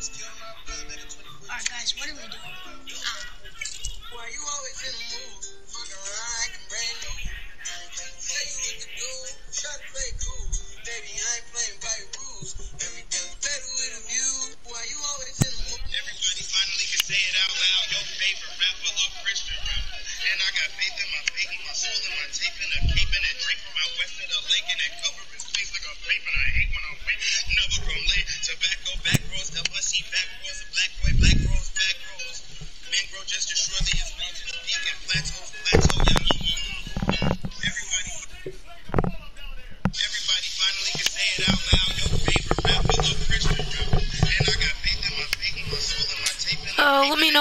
Alright, guys, what are we doing? Why are you always in the mood?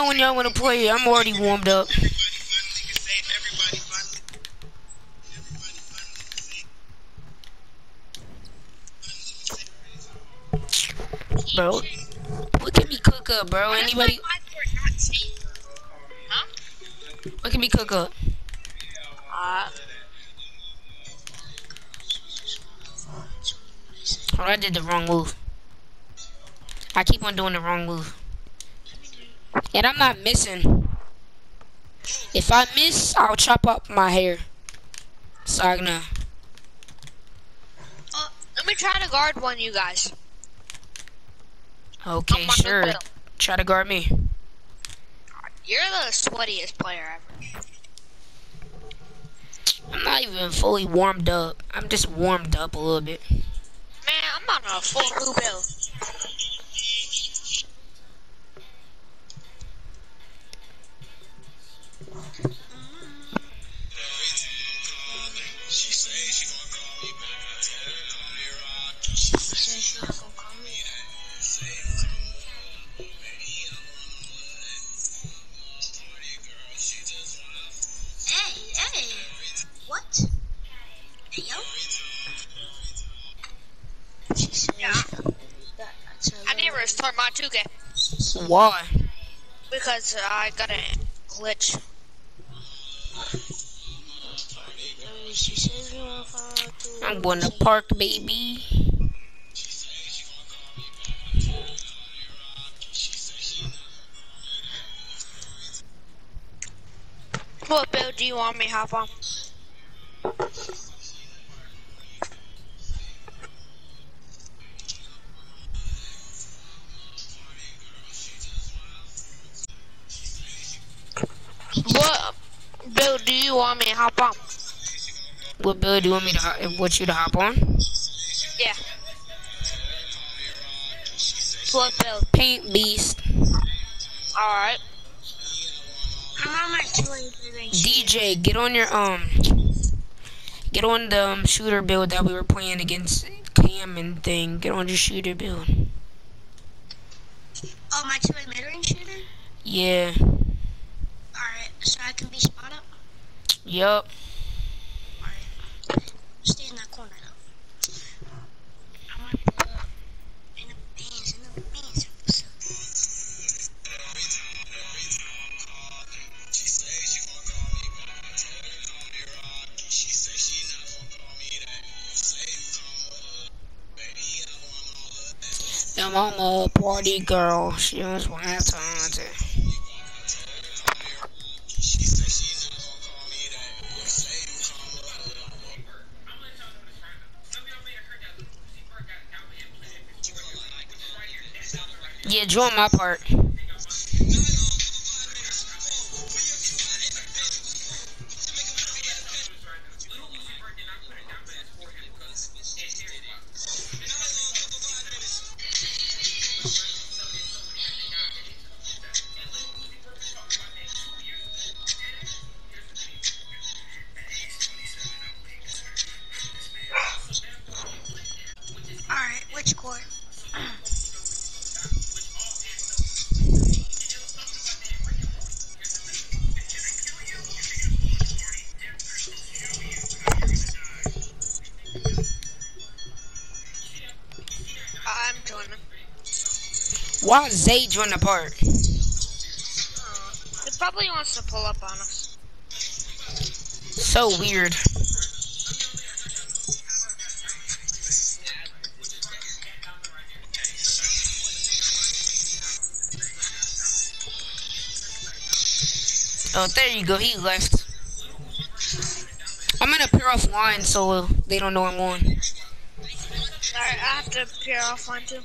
When y'all wanna play. I'm already warmed up. Bro, what can say, everybody finally. Everybody finally can say. Bro, look at me cook up, bro. Anybody? What can not safe. Huh? Look at me cook up. Uh, Oh, I did the wrong move. I keep on doing the wrong move. And I'm not missing. If I miss, I'll chop up my hair. Know. uh, let me try to guard one you guys. Okay, I'm sure. Try to guard me. You're the sweatiest player ever. I'm not even fully warmed up. I'm just warmed up a little bit. Man, I'm on a full new build. Restart my 2K Why? because I got a glitch. I'm going to park, baby. What build do you want me to hop on? Do you want me to hop on? What build do you want me to what you to hop on? Yeah. What build? Paint Beast. Alright. I'm on my two and three DJ, get on your um get on the um, shooter build that we were playing against Cam and thing. Get on your shooter build. Oh, my two mid range shooter? Yeah. Alright, so I can be spot up? Yup. Stay in that corner though. I want to go in the beans, in the beans. Your mama a party girl. She just want to time to. My part. Why is Zay join the part? He probably wants to pull up on us. So weird. Oh, there you go. He left. I'm gonna pair offline so they don't know I'm on. Alright, I have to appear offline too.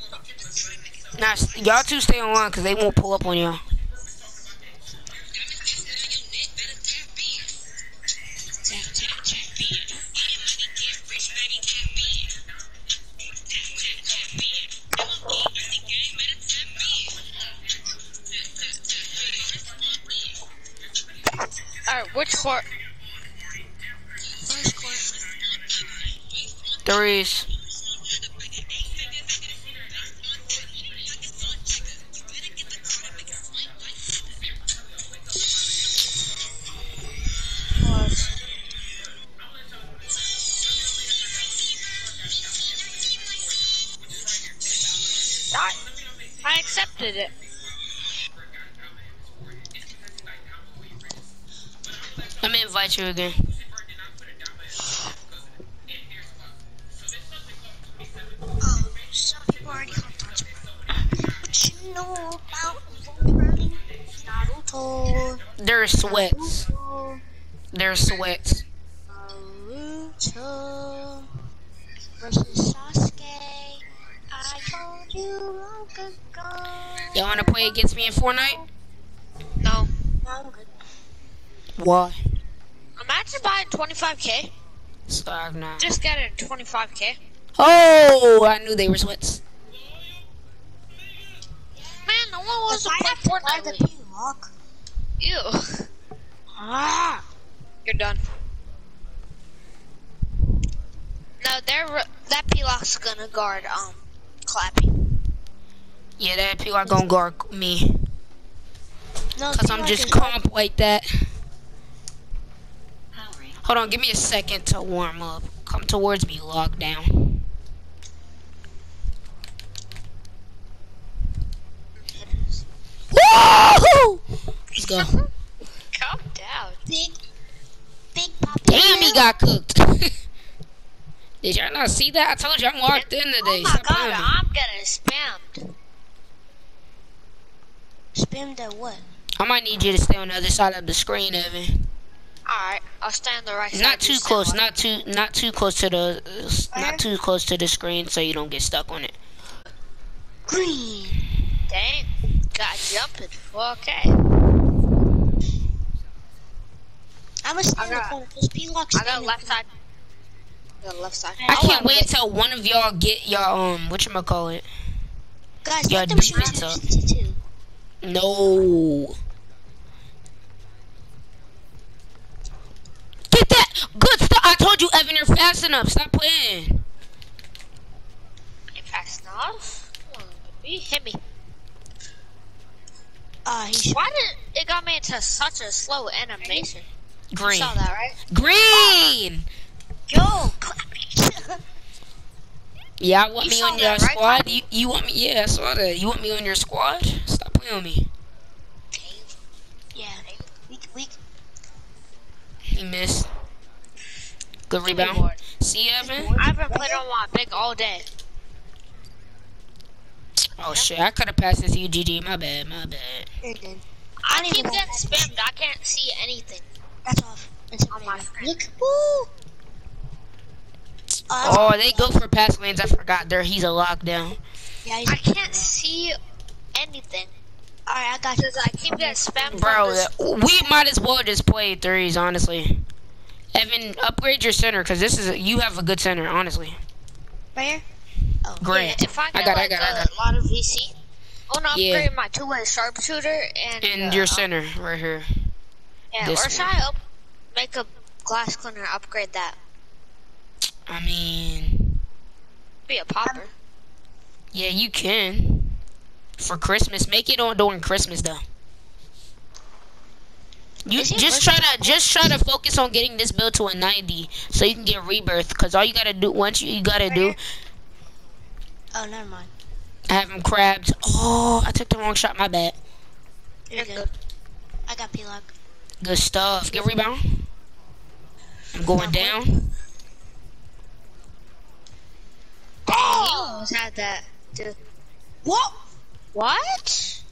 Now, y'all two stay online because they won't pull up on y'all. Alright, which court? Threes. I accepted it. Let me invite you again. Oh, some people already contacted me. What you know about Wolverine? Naruto. There's sweats. Naruto. There's sweats. Naruto versus Sasuke. I told you long ago. Y'all wanna play against me in Fortnite? No. No, I'm good. Why? Imagine buying 25k. Stop now. Just getting 25k. Oh, I knew they were sweats. Man, no one wants to play Fortnite. with me. Ew. Ah. You're done. No, they're that P-Lock's gonna guard um Clappy. Yeah, that people are gonna guard me. No, Cause I'm just comp like that. Hold on, give me a second to warm up. Come towards me, lockdown. Woohoo! Let's go. Calm down. Big, big pop. Damn, he got cooked. Did y'all not see that? I told you I'm locked in today. Oh my Stop god, playing. I'm getting spammed. Spammed at what? I might need you to stay on the other side of the screen, Evan. Alright, I'll stay on the right side. Not too close. left. Not too. Not too close to the. Uh, not too close to the screen, so you don't get stuck on it. Green. Dang. Got jumping. Okay. I'm gonna stand in the got- corner because P-Lock's I got left side. The left side. I I'll can't wait until one of y'all get y'all um. What you call it? Guys, Yeah, let them shoot defense at up. 62. No. Get that good stuff. I told you, Evan, you're fast enough. Stop playing. Ain't fast enough. Come on, baby. Hit me. Uh, he Why did it got me into such a slow animation? You Green. saw that, right? Green. Yo, clap. Yeah, I want You me on your that, right, squad. You, you want me? Yeah, I saw that. You want me on your squad? Stop playing with me. yeah, weak, weak. He missed. Good rebound. board. See, Evan? I've been playing on my big all day. Oh shit, I could have passed this to you, GG. My bad, my bad. You're good. I keep getting spammed. I can't see anything. That's off. It's on my screen. Look. Woo. Oh, they go for pass lanes. I forgot there. He's a lockdown. Yeah, I can't see anything. Alright, I got you. I keep getting spammed. Bro, this- we might as well just play threes, honestly. Evan, upgrade your center because this is a, you have a good center, honestly. Right here? Oh, Grant. Yeah, if I I got it, I got it, I a got lot of VC, I want to Yeah. upgrade my two-way sharpshooter and And uh, your center right here. Yeah, this or should one. I up, make a glass cleaner? Upgrade that. I mean, Be a popper. yeah, you can. For Christmas, make it on during Christmas though. You just try to just try to focus on getting this build to a 90 so you can get rebirth. Cause all you gotta do once you, you gotta do Oh, never mind. I have him crabbed. Oh, I took the wrong shot. My bad. You're good. I got P-Lock. Good stuff. Get rebound. I'm going down. Oh, you almost had that. Dude. What? What?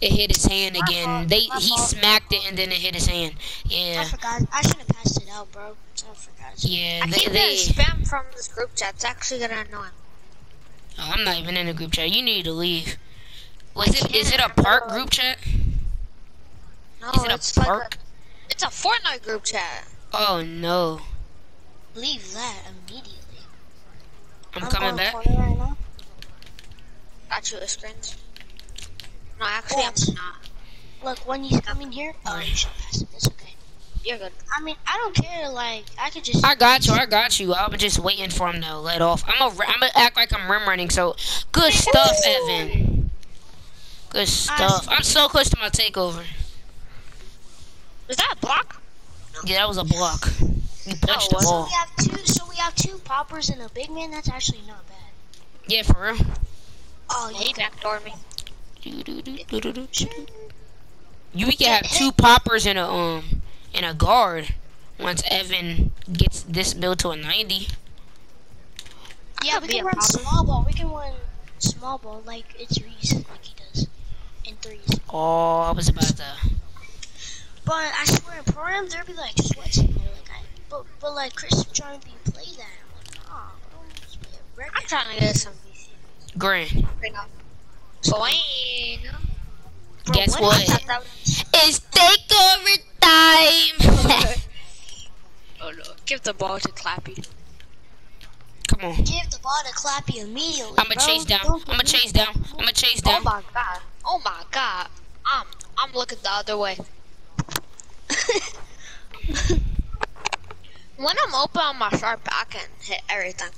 It hit his hand My again. fault, They my he fault. smacked it and then it hit his hand. Yeah. I Yeah, forgot. I should have passed it out, bro. I forgot. yeah. I They, keep they, spam from this group chat. It's actually gonna annoy me. oh, I'm not even in the group chat. You need to leave. Was it? Is it a park group chat? No, Is it a it's like park? a, it's a Fortnite group chat. Oh no, Leave that immediately. I'm coming back. right now. Got you a screens. No, actually, I'm not. Look, when he's coming here, oh, you should pass it. It's okay. You're good. I mean, I don't care. Like, I could just. I got you. I got you. I'm just waiting for him to let off. I'm gonna I'm gonna act like I'm rim running. So good stuff, Evan. Good stuff. I'm so close to my takeover. Was that a block? Yeah, that was a block. You punched the was it? So ball. we have two. So we have two poppers and a big man. That's actually not bad. Yeah, for real. Oh, He yeah. backdoored me. You can have two poppers and a um and a guard once Evan gets this build to a 90. Yeah, we can run small ball. We can run small ball like it's Reese, like he does in threes. Oh, I was about to. But I swear, in program there'd be like sweats in there. Like I, but but like Chris trying to be play that. I'm like, oh, I don't just play a record. I'm trying to get some VC. Grand. Right now. Boing. Bro, Guess what what? is that? That was- It's takeover time. Oh no. Give the ball to Clappy. Come on. Give the ball to Clappy immediately. I'm gonna chase down. I'm gonna chase down. I'm gonna chase down. Oh my god. Oh my god. I'm I'm looking the other way. when I'm open on my sharp, I can hit everything.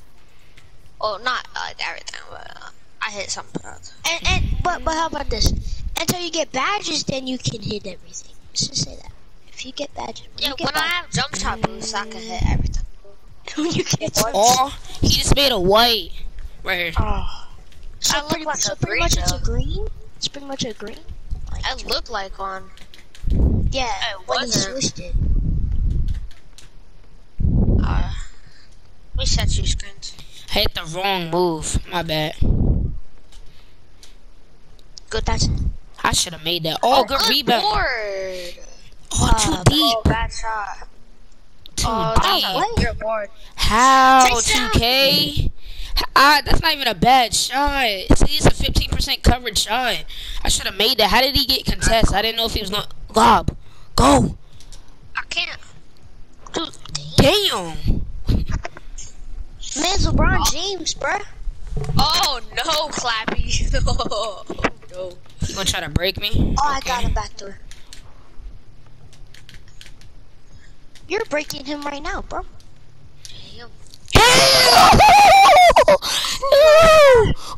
Well, not like everything, but uh, I hit something else. And and but but how about this? Until you get badges, then you can hit everything. Let's just say that. If you get badges, when Yeah, you get when I have jump shot boost, I can hit everything. when you get Oh, he just made a white. Right here. Oh. so I pretty, like so a pretty green, much it's a green. It's pretty much a green. Like, I look like one. yeah, it when you wasn't. switched it. Uh, let me set you screens. I hit the wrong move. My bad. Good. That's I should have made that. Oh, good rebound. Board. Oh, too Uh, deep. Oh, bad shot. Too Oh, deep. that's you're bored. How? Face 2K? Ah, that's not even a bad shot. See, it's a 15% coverage shot. I should have made that. How did he get contest? I didn't know if he was going to lob. Go. I can't. Dude, Damn. man's LeBron James, bruh. Oh no, Clappy. oh no. You gonna try to break me? Oh, I got him back door. You're breaking him right now, bro. Damn. Ooh.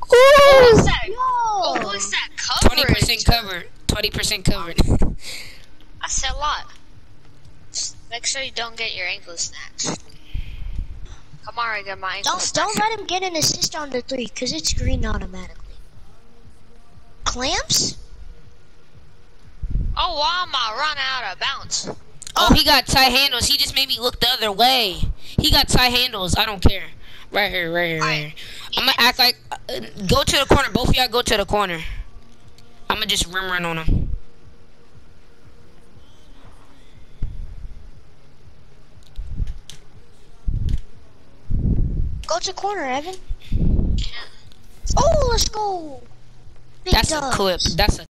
What's that? Yo. Oh, what's that coverage? 20% covered. 20% covered. That's a lot. Make sure you don't get your ankle snatched. Come on, I get my ankle Don't don't let him get an assist on the three, cause it's green automatically. Clamps? Oh, why am I run out of bounds? Oh, he got tight handles. He just made me look the other way. He got tight handles. I don't care. Right here, right here, right here. I'm gonna act like uh, go to the corner. Both of y'all go to the corner. I'm gonna just rim run on him. Go to the corner, Evan. Oh, let's go. That's a clip. That's a